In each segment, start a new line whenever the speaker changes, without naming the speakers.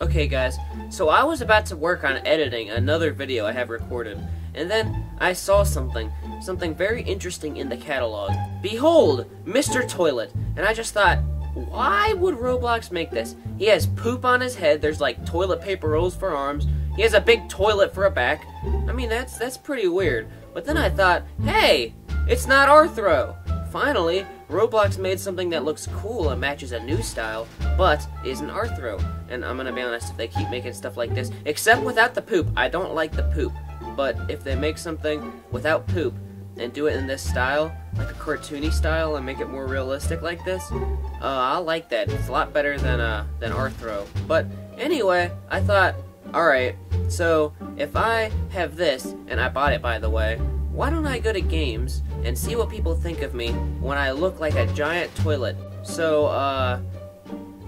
Okay guys, so I was about to work on editing another video I have recorded, and then I saw something, something very interesting in the catalog. Behold, Mr. Toilet, and I just thought, why would Roblox make this? He has poop on his head, there's like toilet paper rolls for arms, he has a big toilet for a back. I mean, that's, that's pretty weird. But then I thought, hey, it's not Rthro. Finally, Roblox made something that looks cool and matches a new style, but isn't Rthro. And I'm gonna be honest, if they keep making stuff like this, except without the poop, I don't like the poop. But if they make something without poop and do it in this style, like a cartoony style, and make it more realistic like this, uh, I like that. It's a lot better than uh, than Rthro. But anyway, I thought, all right, so if I have this, and I bought it by the way, why don't I go to games and see what people think of me when I look like a giant toilet? So, uh,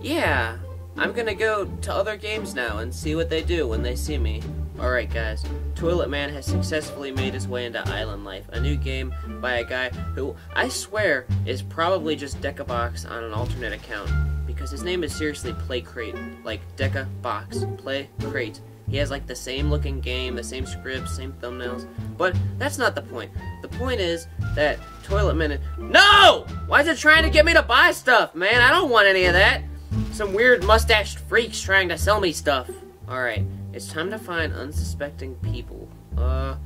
yeah, I'm gonna go to other games now and see what they do when they see me. Alright guys, Toilet Man has successfully made his way into Island Life, a new game by a guy who, I swear, is probably just Decabox on an alternate account. Because his name is seriously Play Crate, like Deca Box, Play Crate. He has like the same looking game, the same scripts, same thumbnails. But that's not the point. The point is that Toilet Man. No! Why is it trying to get me to buy stuff, man? I don't want any of that. Some weird mustached freaks trying to sell me stuff. Alright, it's time to find unsuspecting people. Uh,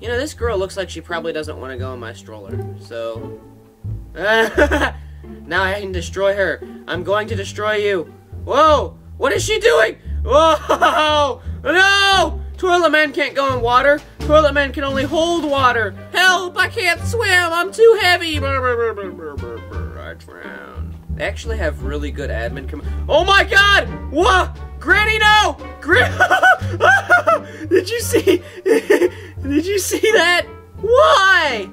you know, this girl looks like she probably doesn't want to go in my stroller. So. now I can destroy her. I'm going to destroy you. Whoa! What is she doing? Whoa! No! Toilet Man can't go in water. Toilet Man can only hold water. Help! I can't swim. I'm too heavy. I drown. They actually have really good admin com- Oh my god! What? Granny, no! Gran- Did you see? did you see that? Why?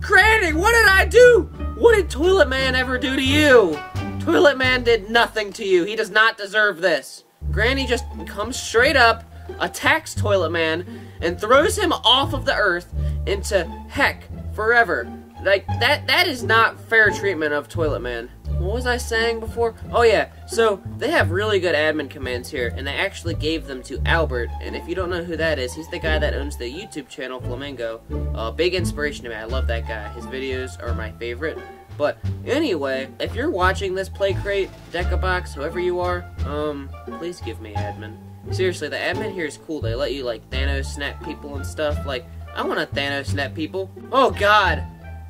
Granny, what did I do? What did Toilet Man ever do to you? Toilet Man did nothing to you. He does not deserve this. Granny just comes straight up, attacks Toilet Man, and throws him off of the earth into heck forever. Like, that that is not fair treatment of Toilet Man. What was I saying before? Oh yeah, so they have really good admin commands here, and they actually gave them to Albert, and if you don't know who that is, he's the guy that owns the YouTube channel Flamingo. Uh, big inspiration to me, I love that guy. His videos are my favorite. But anyway, if you're watching this Play Crate, Decabox, whoever you are, um, please give me admin. Seriously, the admin here is cool. They let you like Thanos snap people and stuff. Like, I want to Thanos snap people. Oh God,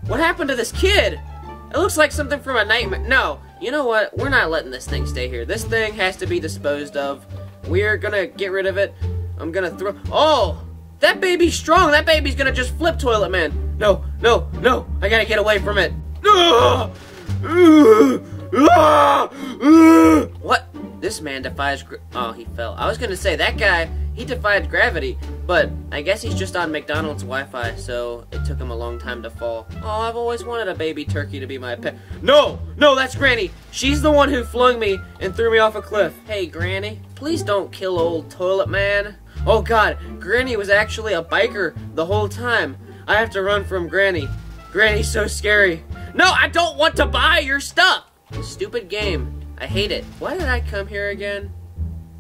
what happened to this kid? It looks like something from a nightmare. No, you know what? We're not letting this thing stay here. This thing has to be disposed of. We're gonna get rid of it. I'm gonna throw. Oh, that baby's strong. That baby's gonna just flip Toilet Man. No, no, no. I gotta get away from it. What? This man defies. oh, he fell. I was gonna say that guy. He defied gravity, but I guess he's just on McDonald's Wi-Fi, so it took him a long time to fall. Oh, I've always wanted a baby turkey to be my pet. No, no, that's Granny. She's the one who flung me and threw me off a cliff. Hey, Granny, please don't kill old Toilet Man. Oh God, Granny was actually a biker the whole time. I have to run from Granny. Granny's so scary. No, I don't want to buy your stuff! Stupid game. I hate it. Why did I come here again?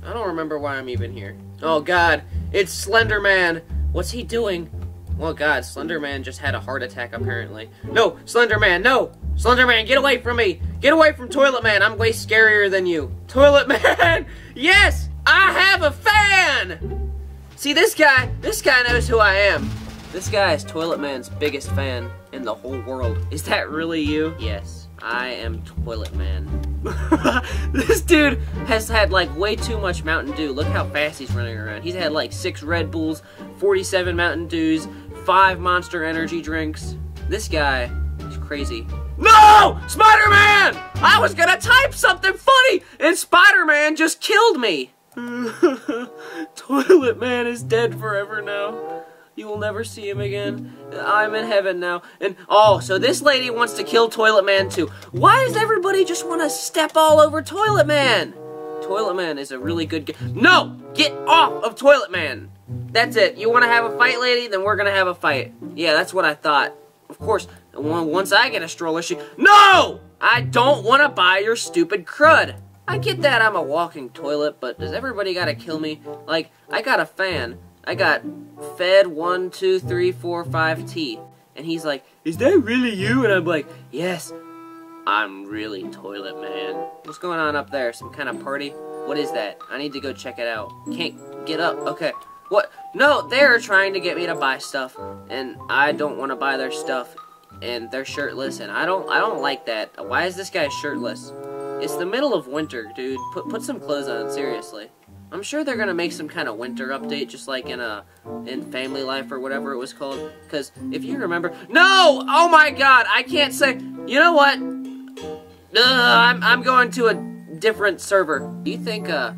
I don't remember why I'm even here. Oh god, it's Slender Man. What's he doing? Well, god, Slender Man just had a heart attack apparently. No, Slender Man, no! Slender Man, get away from me! Get away from Toilet Man, I'm way scarier than you. Toilet Man! Yes! I have a fan! See, this guy, this guy knows who I am. This guy is Toilet Man's biggest fan in the whole world. Is that really you? Yes, I am Toilet Man. this dude has had like way too much Mountain Dew. Look how fast he's running around. He's had like six Red Bulls, 47 Mountain Dews, five Monster Energy drinks. This guy is crazy. No! Spider-Man! I was gonna type something funny and Spider-Man just killed me. Toilet Man is dead forever now. You will never see him again. I'm in heaven now. And, oh, so this lady wants to kill Toilet Man too. Why does everybody just want to step all over Toilet Man? Toilet Man is a really good. No! Get off of Toilet Man! That's it. You want to have a fight, lady? Then we're going to have a fight. Yeah, that's what I thought. Of course, once I get a stroller, she... No! I don't want to buy your stupid crud. I get that I'm a walking toilet, but does everybody gotta kill me? Like, I got a fan. I got fed one, two, three, four, five T. And he's like, Is that really you? And I'm like, Yes, I'm really toilet man. What's going on up there? Some kind of party? What is that? I need to go check it out. Can't get up. Okay. What? No, they're trying to get me to buy stuff, and I don't want to buy their stuff, and they're shirtless, and I don't, I don't like that. Why is this guy shirtless? It's the middle of winter, dude. Put, put some clothes on, seriously. I'm sure they're gonna make some kind of winter update, just like in a in Family Life or whatever it was called. Because if you remember, no, oh my God, I can't say. You know what? Uh, I'm I'm going to a different server. Do you think uh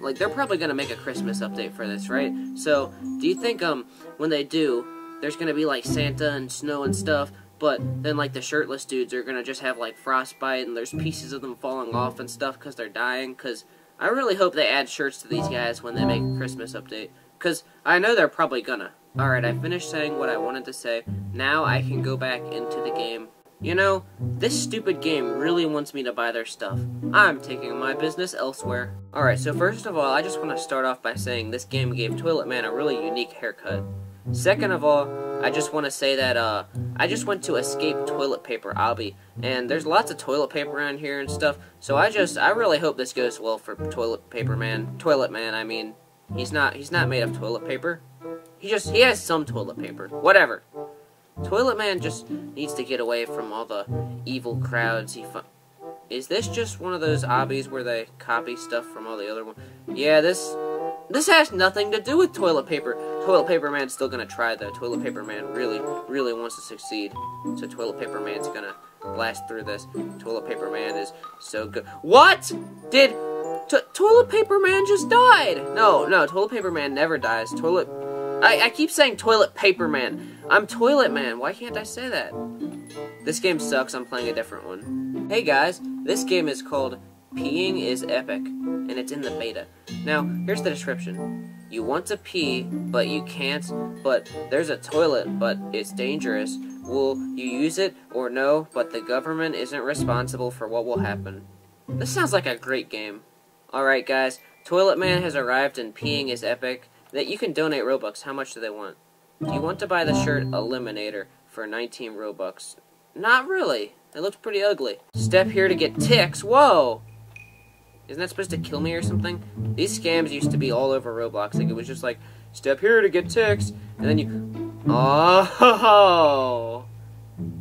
like they're probably gonna make a Christmas update for this, right? So do you think um when they do, there's gonna be like Santa and snow and stuff, but then like the shirtless dudes are gonna just have like frostbite and there's pieces of them falling off and stuff because they're dying. Because I really hope they add shirts to these guys when they make a Christmas update. Because I know they're probably gonna. Alright, I finished saying what I wanted to say. Now I can go back into the game you know, this stupid game really wants me to buy their stuff. I'm taking my business elsewhere. Alright, so first of all, I just want to start off by saying this game gave Toilet Man a really unique haircut. Second of all, I just want to say that, uh, I just went to Escape Toilet Paper Obby, and there's lots of toilet paper around here and stuff, so I just, I really hope this goes well for Toilet Paper Man. Toilet Man, I mean. He's not, he's not made of toilet paper. He just, he has some toilet paper. Whatever. Toilet Man just needs to get away from all the evil crowds he Is this just one of those obbies where they copy stuff from all the other ones? Yeah, this this has nothing to do with toilet paper. Toilet Paper Man's still gonna try though. Toilet Paper Man really, really wants to succeed. So Toilet Paper Man's gonna blast through this. Toilet Paper Man is so good. What? Did Toilet Paper Man just died? No, no, Toilet Paper Man never dies. Toilet I, I keep saying Toilet Paper Man. I'm Toilet Man. Why can't I say that? This game sucks. I'm playing a different one. Hey guys, this game is called Peeing is Epic, and it's in the beta. Now, here's the description. You want to pee, but you can't, but there's a toilet, but it's dangerous. Will you use it or no, but the government isn't responsible for what will happen. This sounds like a great game. Alright guys, Toilet Man has arrived and Peeing is Epic, that you can donate Robux. How much do they want? Do you want to buy the shirt Eliminator for 19 Robux? Not really. It looks pretty ugly. Step here to get ticks. Whoa! Isn't that supposed to kill me or something? These scams used to be all over Roblox. Like, it was just like, step here to get ticks, and then you... Oh!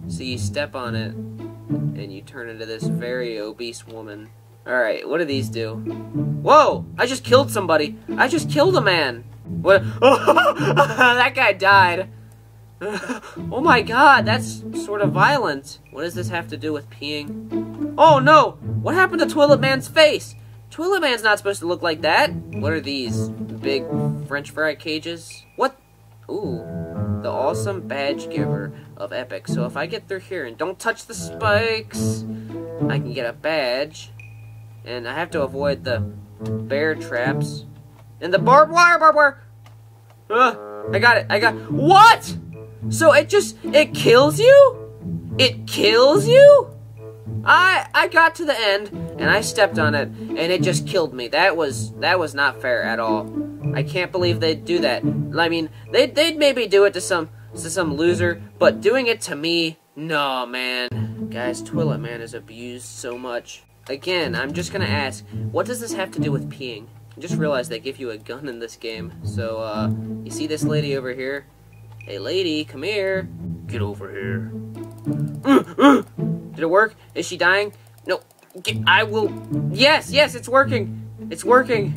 So you step on it, and you turn into this very obese woman. Alright, what do these do? Whoa! I just killed somebody! I just killed a man! What? Oh, that guy died. oh my god, that's sort of violent. What does this have to do with peeing? Oh no! What happened to Toilet Man's face? Toilet Man's not supposed to look like that. What are these? Big french fry cages? What? Ooh. The awesome badge giver of Epic. So if I get through here and don't touch the spikes, I can get a badge. And I have to avoid the bear traps. And the barbed wire, barbed wire. Uh, I got it. I got. What? So it just it kills you? It kills you? I I got to the end and I stepped on it and it just killed me. That was that was not fair at all. I can't believe they'd do that. I mean, they'd they'd maybe do it to some to some loser, but doing it to me, no man. Guys, Toilet Man is abused so much. Again, I'm just gonna ask, what does this have to do with peeing? I just realized they give you a gun in this game. So, uh, you see this lady over here? Hey, lady, come here. Get over here. Did it work? Is she dying? No. Get, I will. Yes, yes, it's working. It's working.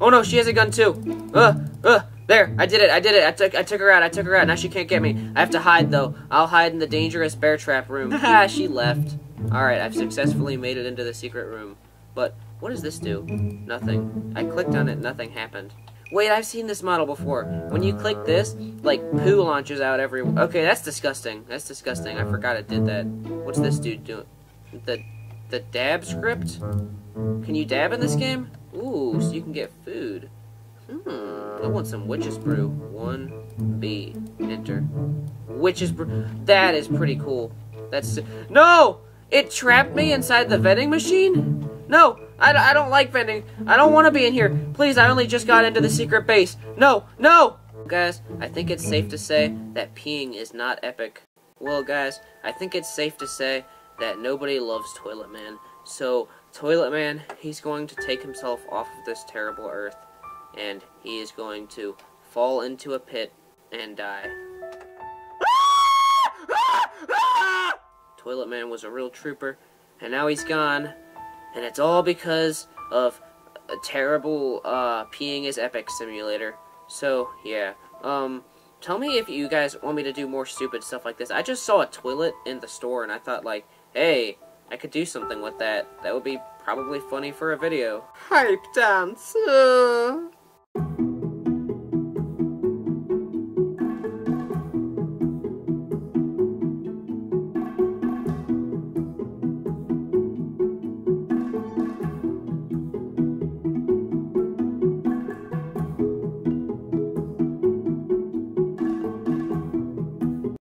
Oh no, she has a gun too. Uh, uh. There, I did it. I did it. I took I took her out. I took her out. Now she can't get me. I have to hide though. I'll hide in the dangerous bear trap room. Ha! she left. All right, I've successfully made it into the secret room. But what does this do? Nothing. I clicked on it, nothing happened. Wait, I've seen this model before. When you click this, like, poo launches out every... Okay, that's disgusting. That's disgusting. I forgot it did that. What's this dude doing? The... the dab script? Can you dab in this game? Ooh, so you can get food. Hmm, I want some witch's brew. One, B, enter. Witch's brew. That is pretty cool. That's... No! It trapped me inside the vending machine? No, I, I don't like vending. I don't want to be in here. Please, I only just got into the secret base. No, no! Guys, I think it's safe to say that peeing is not epic. Well, guys, I think it's safe to say that nobody loves Toilet Man. So, Toilet Man, he's going to take himself off of this terrible earth, and he is going to fall into a pit and die. Toilet Man was a real trooper, and now he's gone, and it's all because of a terrible uh, peeing is epic simulator. So yeah, um, tell me if you guys want me to do more stupid stuff like this. I just saw a toilet in the store, and I thought like, hey, I could do something with that. That would be probably funny for a video.
Hype dance. Uh.